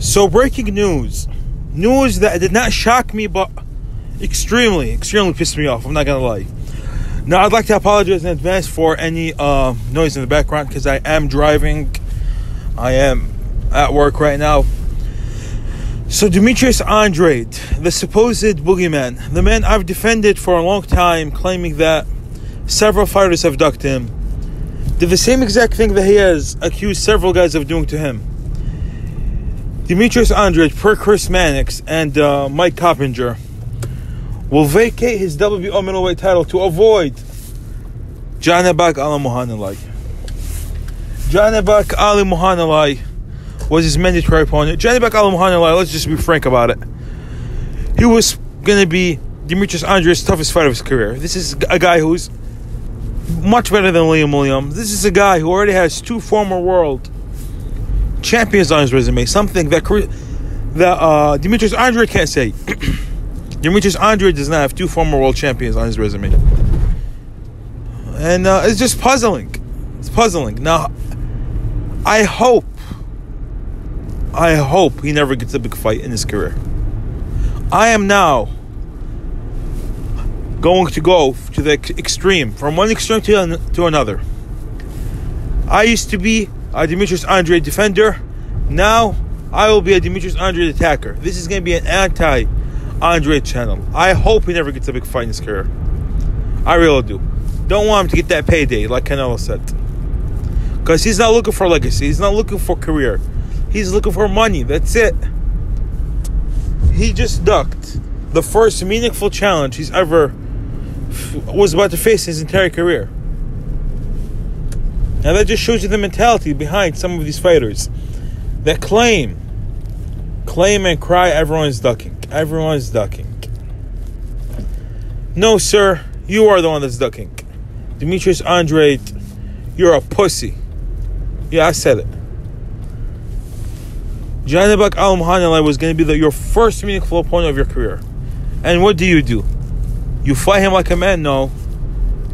So, breaking news. News that did not shock me, but extremely, extremely pissed me off. I'm not gonna lie. Now, I'd like to apologize in advance for any uh, noise in the background because I am driving. I am at work right now. So, Demetrius Andrade, the supposed boogeyman, the man I've defended for a long time, claiming that several fighters have ducked him, did the same exact thing that he has accused several guys of doing to him. Demetrius Andrade, per Chris Mannix and uh, Mike Coppinger, will vacate his WBO middleweight title to avoid Zhanibek Alimkhanuly. Janabak Ali Muhanalai was his mandatory opponent. Zhanibek Alimkhanuly, let's just be frank about it. He was going to be Demetrius Andrade's toughest fight of his career. This is a guy who's much better than Liam Williams. This is a guy who already has two former world champions on his resume. Something that that uh, Demetrius Andrade can't say. Demetrius Andrade does not have two former world champions on his resume, and uh, it's just puzzling. It's puzzling. Now, I hope, I hope he never gets a big fight in his career. I am now going to go to the extreme, from one extreme to, to another. I used to be a Demetrius Andrade defender. Now I will be a Demetrius Andrade attacker. This is going to be an anti Andrade channel. I hope he never gets a big fight in his career. I really do. Don't want him to get that payday, like Canelo said. Because he's not looking for legacy. He's not looking for career. He's looking for money. That's it. He just ducked the first meaningful challenge he's ever was about to face his entire career. Now that just shows you the mentality behind some of these fighters that claim, claim and cry everyone's ducking. Everyone's ducking. No, sir, you are the one that's ducking. Demetrius Andrade, you're a pussy. Yeah, I said it. Zhanibek Alimkhanuly was going to be the, your first meaningful opponent of your career. And what do you do? You fight him like a man? No.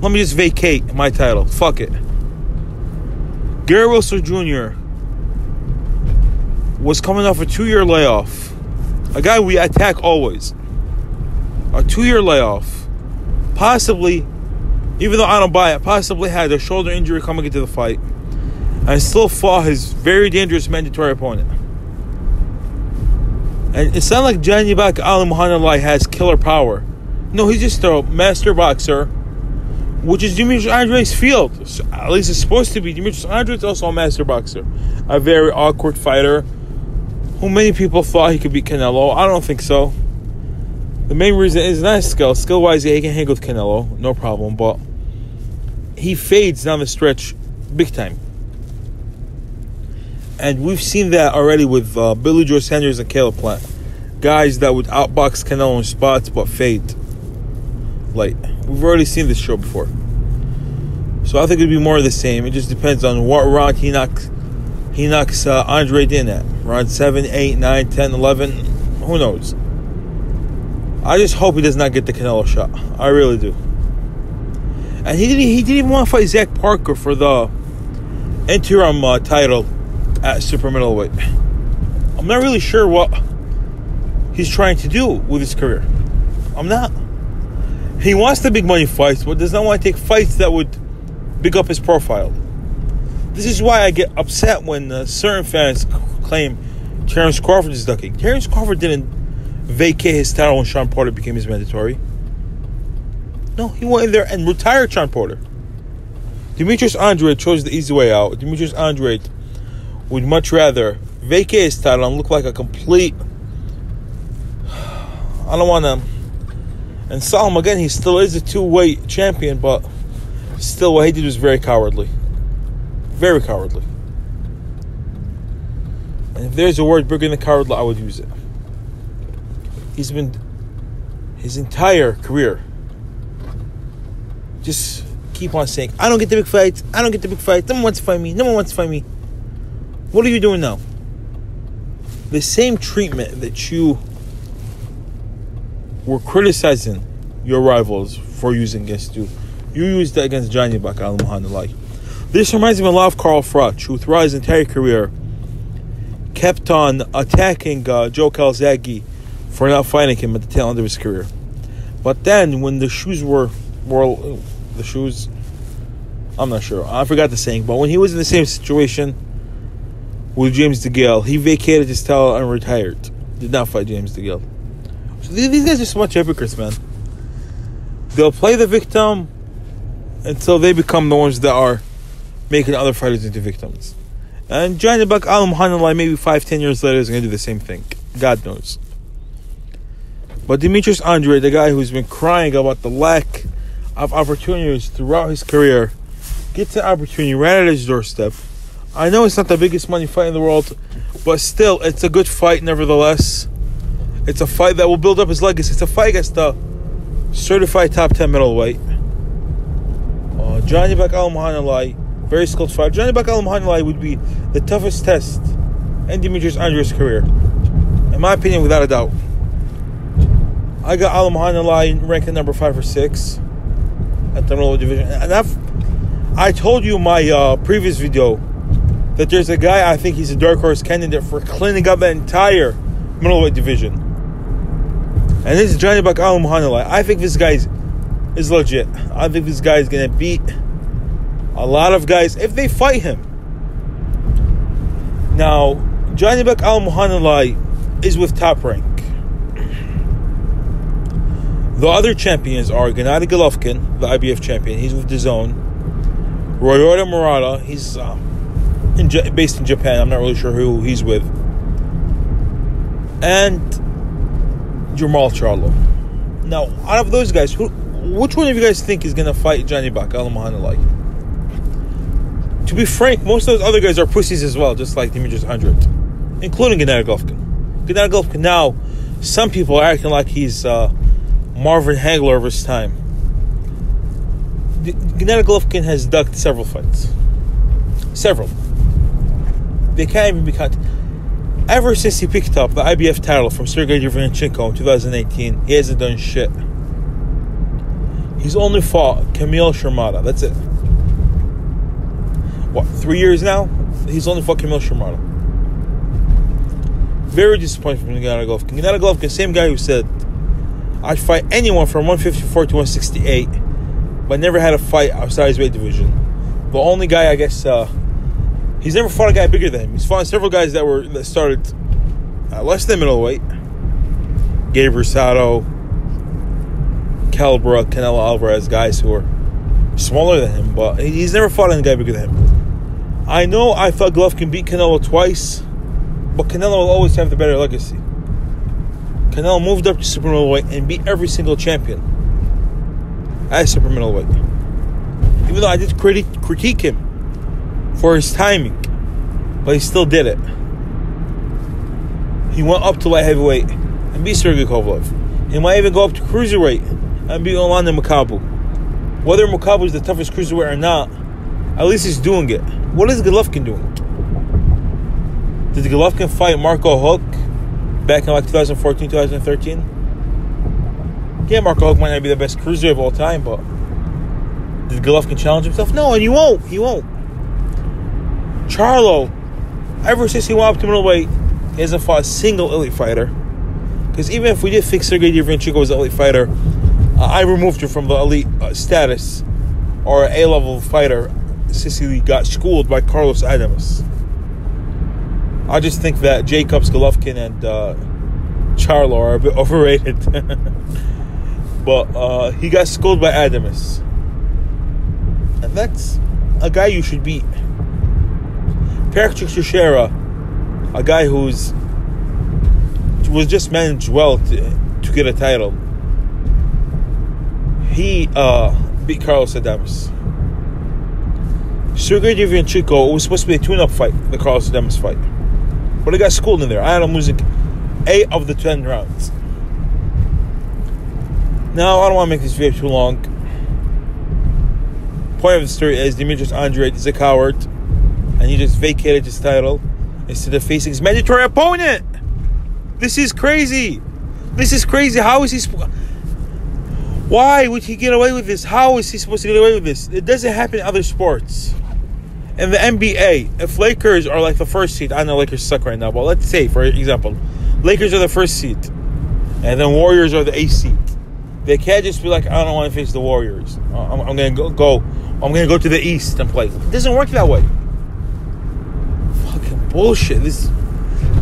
Let me just vacate my title. Fuck it. Gary Wilson Jr. was coming off a two year layoff. A guy we attack always. A two year layoff. Possibly, even though I don't buy it, possibly had a shoulder injury coming into the fight. And still fought his very dangerous mandatory opponent. And it's not like Zhanibek Ali Muhammad has killer power. No, he's just a master boxer, which is Demetrius Andrade's field. So at least it's supposed to be. Demetrius Andrade's also a master boxer, a very awkward fighter, who many people thought he could beat Canelo. I don't think so. The main reason is not skill. Skill wise, yeah, he can hang with Canelo, no problem. But he fades down the stretch, big time. And we've seen that already with uh, Billy Joe Saunders and Caleb Plant. Guys that would outbox Canelo in spots but fade. Like, we've already seen this show before. So I think it'd be more of the same. It just depends on what round he knocks he knocks uh, Andrade in at. Round 7, 8, 9, 10, 11. Who knows? I just hope he does not get the Canelo shot. I really do. And he didn't, he didn't even want to fight Zach Parker for the interim uh, title at super middleweight. I'm not really sure what he's trying to do with his career. I'm not. He wants the big money fights, but does not want to take fights that would big up his profile. This is why I get upset when uh, certain fans claim Terence Crawford is ducking. Terence Crawford didn't vacate his title when Shawn Porter became his mandatory. No, he went in there and retired Shawn Porter. Demetrius Andrade chose the easy way out. Demetrius Andrade would much rather vacate his title and look like a complete. I don't want to. And Solomon again, he still is a two-weight champion, but still, what he did was very cowardly. Very cowardly. And if there's a word bigger than cowardly, I would use it. He's been his entire career just keep on saying, I don't get the big fights, I don't get the big fights, no one wants to fight me, no one wants to fight me. What are you doing now? The same treatment that you were criticizing your rivals for using against you, you used that against Zhanibek Al Muhammad. This reminds me a lot of Carl Froch, who throughout his entire career kept on attacking uh, Joe Calzaghe for not fighting him at the tail end of his career. But then, when the shoes were, were the shoes, I'm not sure. I forgot the saying. But when he was in the same situation with James DeGale, he vacated his title and retired. Did not fight James DeGale. These guys are so much hypocrites, man. They'll play the victim until they become the ones that are making other fighters into victims. And Johnny Buck Al Muhammad, maybe five, ten years later, is going to do the same thing. God knows. But Demetrius Andrade, the guy who's been crying about the lack of opportunities throughout his career, gets an opportunity right at his doorstep. I know it's not the biggest money fight in the world, but still, it's a good fight nevertheless. It's a fight that will build up his legacy. It's a fight against the certified top 10 middleweight. Uh, Johnny Buck Al Muhammad very skilled fighter. Johnny Buck Al Muhammad would be the toughest test in Demetrius Andrade's career. In my opinion, without a doubt. I got Al Muhammad ranking number five or six at the middleweight division. And I've, I told you my uh, previous video that there's a guy I think he's a dark horse candidate for cleaning up the entire middleweight division. And this is Johnny Buck Al Muhammad. I think this guy is legit. I think this guy is gonna beat a lot of guys if they fight him. Now, Johnny Buck Al Muhammad is with top rank. The other champions are Gennady Golovkin, the IBF champion. He's with DAZN. Ryota Murata, he's uh, in, based in Japan. I'm not really sure who he's with. And Jermall Charlo. Now, out of those guys, who, which one of you guys think is going to fight Johnny Buck Al Muhammad? To be frank, most of those other guys are pussies as well, just like Demetrius Andrade, including Gennady Golovkin. Gennady Golovkin now, some people are acting like he's uh, Marvin Hagler of his time. Gennady Golovkin has ducked several fights. Several. They can't even be counted. Ever since he picked up the IBF title from Sergey Derevyanchenko in 2018, he hasn't done shit. He's only fought Kamil Szeremeta. That's it what three years now. He's only fought Kamil Szeremeta. Very disappointed from Gennady Golovkin. Gennady Golovkin, same guy who said, "I'd fight anyone from 154 to 168, but never had a fight outside his weight division." The only guy, I guess, uh, he's never fought a guy bigger than him. He's fought several guys that were that started uh, less than middleweight. Gabe Rosado, Kell Brook, Canelo Alvarez, guys who are smaller than him, but he's never fought any guy bigger than him. I know I thought Golovkin beat Canelo twice, but Canelo will always have the better legacy. Canelo moved up to super middleweight and beat every single champion at super middleweight. Even though I did critique him for his timing, but he still did it. He went up to light heavyweight and beat Sergey Kovalev. He might even go up to cruiserweight and beat Orlando Makabu. Whether Makabu is the toughest cruiserweight or not, at least he's doing it. What is Golovkin doing? Did Golovkin fight Marco Huck back in like 2014, 2013? Yeah, Marco Huck might not be the best cruiser of all time, but did Golovkin challenge himself? No, and he won't. He won't. Charlo, ever since he went up to middleweight, he hasn't fought a single elite fighter. Because even if we did fix Sergey Derevyanchenko as an elite fighter, uh, I removed him from the elite uh, status or A level fighter Sicily got schooled by Carlos Adames. I just think that Jacobs, Golovkin, and uh, Charlo are a bit overrated. but uh, he got schooled by Adames. And that's a guy you should beat. Patrick Teixeira, a guy who's was just managed well to, to get a title. He uh, beat Carlos Adames. Sergey Derevyanchenko was supposed to be a tune-up fight, the Carlos Adames fight. But he got schooled in there. I had him losing eight of the ten rounds. Now, I don't want to make this video too long. Point of the story is Demetrius Andrade is a coward, and he just vacated his title instead of facing his mandatory opponent. This is crazy. This is crazy. How is he? Sp- Why would he get away with this? How is he supposed to get away with this? It doesn't happen in other sports. In the NBA, if Lakers are like the first seed, I know Lakers suck right now, but let's say, for example, Lakers are the first seed, and then Warriors are the eighth seed. They can't just be like, I don't want to face the Warriors. I'm, I'm gonna go, go. I'm gonna go to the East and play. It doesn't work that way. Bullshit. This,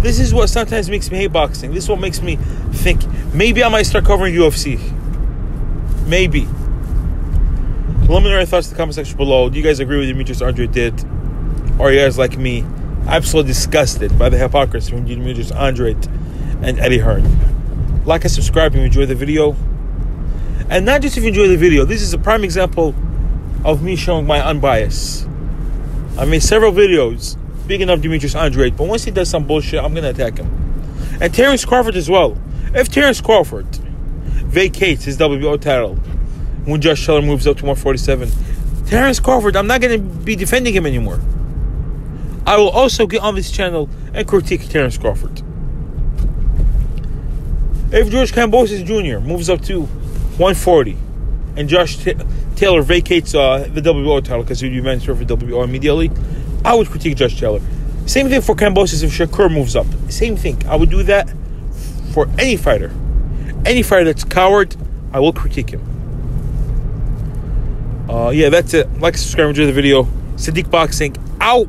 this is what sometimes makes me hate boxing. This is what makes me think maybe I might start covering UFC. Maybe. Let me know your thoughts in the comment section below. Do you guys agree with Demetrius Andrade did? Or are you guys like me, absolutely disgusted by the hypocrisy from Demetrius Andrade and Eddie Hearn? Like and subscribe if you enjoy the video. And not just if you enjoy the video, this is a prime example of me showing my unbias. I made several videos speaking of Demetrius Andrade, but once he does some bullshit, I'm gonna attack him. And Terence Crawford as well. If Terence Crawford vacates his WBO title when Josh Taylor moves up to 147, Terence Crawford, I'm not gonna be defending him anymore. I will also get on this channel and critique Terence Crawford. If George Kambosos Jr. moves up to 140 and Josh T- Taylor vacates uh, the WBO title because he'd managed for WBO immediately, I would critique Josh Taylor. Same thing for Kambosos if Shakur moves up. Same thing. I would do that for any fighter. Any fighter that's coward, I will critique him. Uh, yeah, that's it. Like, subscribe, enjoy the video. Sadiq Boxing out.